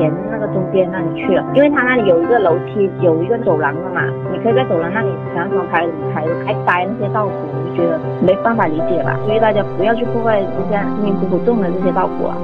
沿那个中间那里去了因为他那里有一个楼梯有一个走廊的嘛你可以在走廊那里想怎么拍怎么拍还那些稻谷我觉得没办法理解吧所以大家不要去破坏人家辛辛苦苦种的这些稻谷啊